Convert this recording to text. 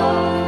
Oh.